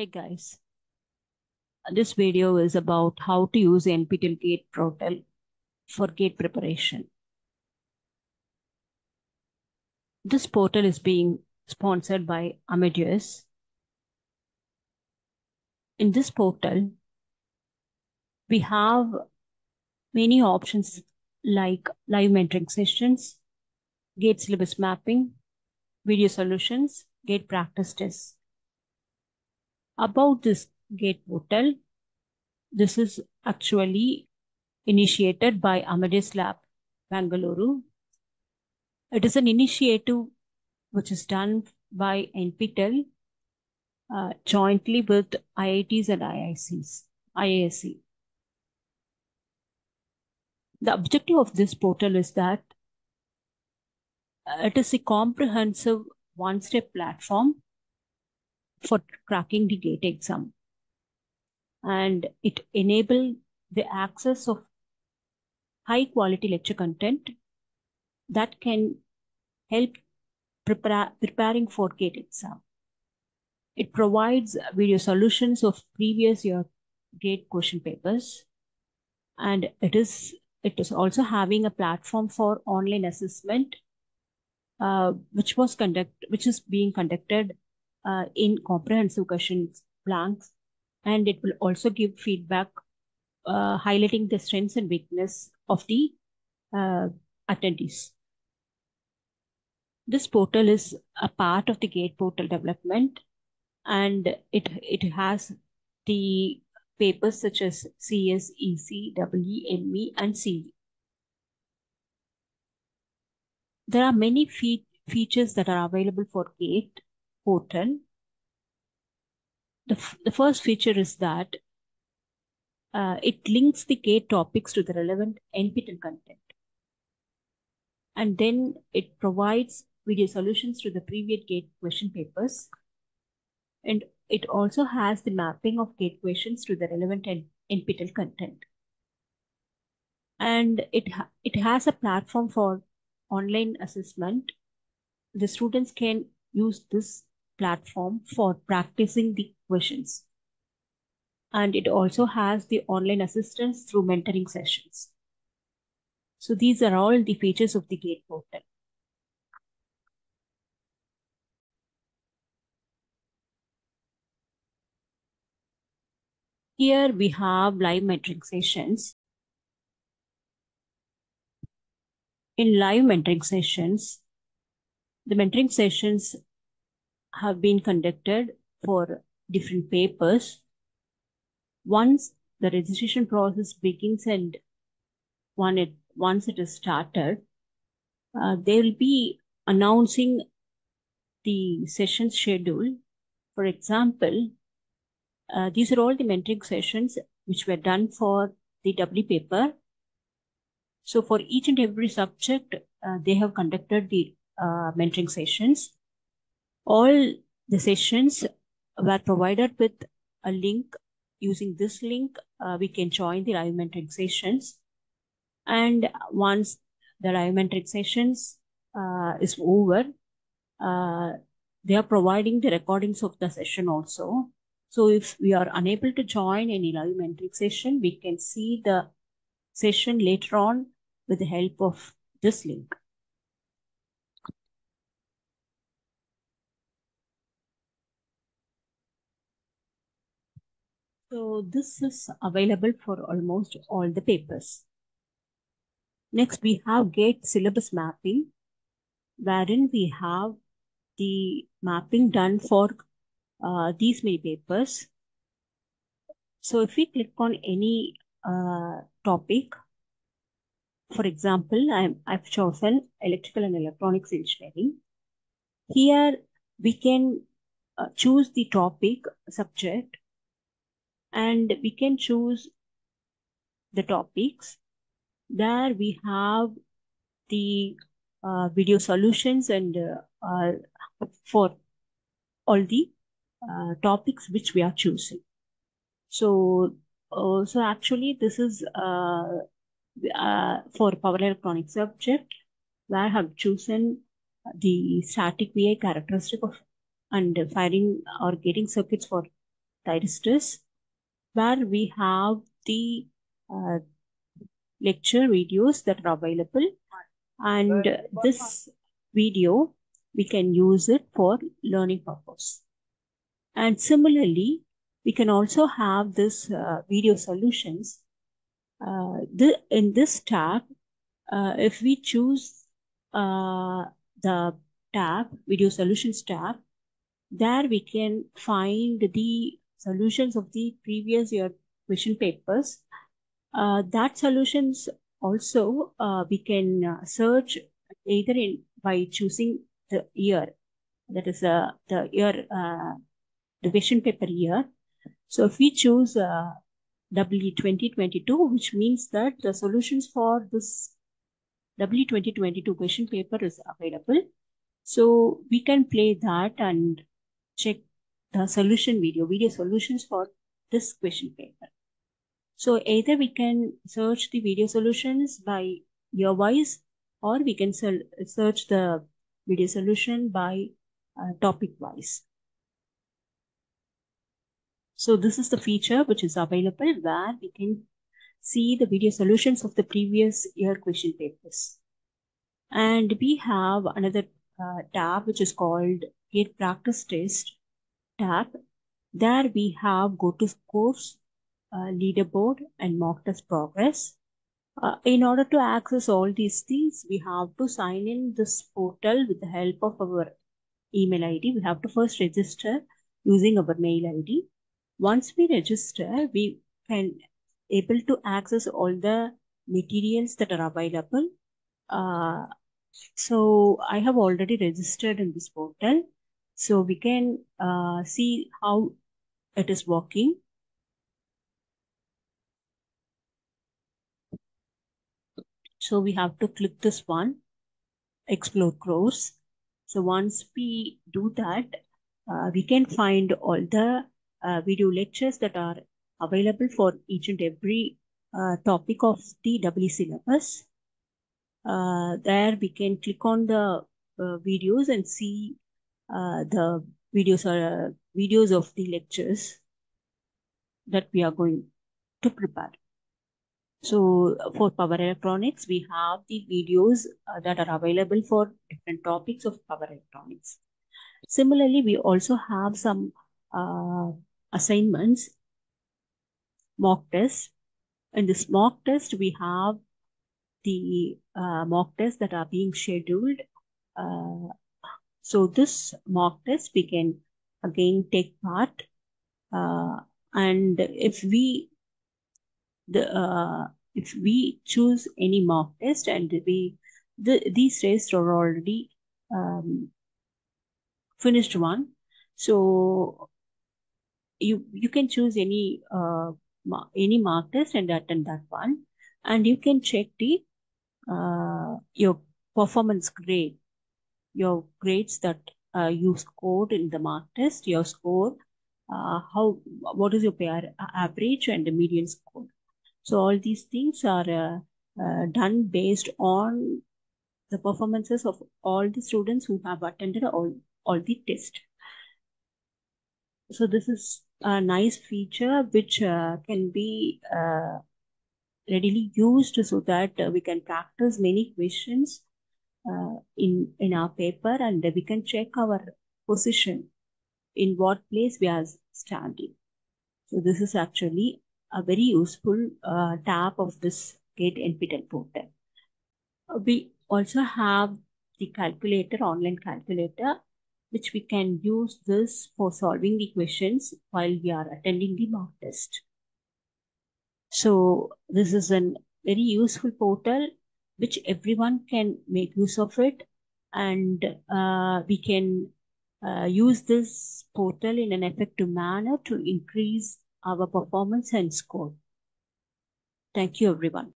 Hey guys, uh, this video is about how to use NPTEL GATE portal for GATE preparation. This portal is being sponsored by Amadeus. In this portal, we have many options like live mentoring sessions, GATE syllabus mapping, video solutions, GATE practice tests. About this GATE portal, this is actually initiated by Amadeus Lab, Bangalore. It is an initiative which is done by NPTEL uh, jointly with IITs and IICs, IISc. The objective of this portal is that uh, it is a comprehensive one-step platform for cracking the GATE exam. And it enables the access of high quality lecture content that can help prepare, preparing for GATE exam. It provides video solutions of previous year GATE question papers. And it is, it is also having a platform for online assessment, uh, which was conduct, which is being conducted uh, in comprehensive questions blanks and it will also give feedback uh, highlighting the strengths and weakness of the uh, attendees. This portal is a part of the GATE portal development and it, it has the papers such as CS, EC, ME, and CV. There are many fe features that are available for GATE portal. The, the first feature is that uh, it links the GATE topics to the relevant NPTEL content. And then it provides video solutions to the previous GATE question papers. And it also has the mapping of GATE questions to the relevant NPTEL content. And it, ha it has a platform for online assessment. The students can use this platform for practicing the questions. And it also has the online assistance through mentoring sessions. So these are all the features of the GATE portal. Here we have live mentoring sessions. In live mentoring sessions, the mentoring sessions have been conducted for different papers. Once the registration process begins and it, once it is started, uh, they will be announcing the session schedule. For example, uh, these are all the mentoring sessions which were done for the EE paper. So for each and every subject, uh, they have conducted the uh, mentoring sessions. All the sessions were provided with a link. Using this link, uh, we can join the live mentoring sessions. And once the live mentoring sessions uh, is over, uh, they are providing the recordings of the session also. So if we are unable to join any live mentoring session, we can see the session later on with the help of this link. So this is available for almost all the papers. Next, we have GATE syllabus mapping, wherein we have the mapping done for uh, these many papers. So if we click on any uh, topic, for example, I'm, I've chosen electrical and electronics engineering. Here we can uh, choose the topic subject and we can choose the topics. There we have the uh, video solutions and uh, uh, for all the uh, topics which we are choosing. So, uh, so actually this is uh, for power electronics subject where I have chosen the static VI characteristic of and firing or gating circuits for Thyristors, where we have the uh, lecture videos that are available. And this video, we can use it for learning purpose. And similarly, we can also have this uh, video solutions. Uh, the, in this tab, uh, if we choose uh, the tab, video solutions tab, there we can find the solutions of the previous year question papers. Uh, that solutions also uh, we can uh, search either in by choosing the year, that is uh, the year, uh, the question paper year. So if we choose uh, EE 2022, which means that the solutions for this EE 2022 question paper is available. So we can play that and check the solution video, video solutions for this question paper. So either we can search the video solutions by year wise or we can search the video solution by uh, topic wise. So this is the feature which is available where we can see the video solutions of the previous year question papers. And we have another uh, tab which is called Gate Practice Test tab. There we have go to course, uh, leaderboard and mock test progress. Uh, in order to access all these things, we have to sign in this portal with the help of our email ID. We have to first register using our mail ID. Once we register, we can able to access all the materials that are available. Uh, so I have already registered in this portal. So we can uh, see how it is working. So we have to click this one, explore course. So once we do that, uh, we can find all the uh, video lectures that are available for each and every uh, topic of the EE syllabus. Uh, there we can click on the uh, videos and see the videos are videos of the lectures that we are going to prepare. So for power electronics, we have the videos uh, that are available for different topics of power electronics. Similarly, we also have some uh, assignments, mock tests. In this mock test, we have the uh, mock tests that are being scheduled. So this mock test, we can again take part. Uh, and if we the uh, if we choose any mock test and we the, these tests are already um, finished one. So you you can choose any uh, any mock test and attend that one. And you can check the uh, your performance grade your grades that uh, you scored in the mock test your score uh, how what is your pair average and the median score? So all these things are uh, uh, done based on the performances of all the students who have attended all all the test. So this is a nice feature which uh, can be uh, readily used so that we can practice many questions uh, in, in our paper and we can check our position in what place we are standing. So this is actually a very useful uh, tab of this GATE NPTEL portal. We also have the calculator, online calculator, which we can use this for solving the questions while we are attending the mock test. So this is a very useful portal which everyone can make use of it and uh, we can uh, use this portal in an effective manner to increase our performance and score. Thank you everyone.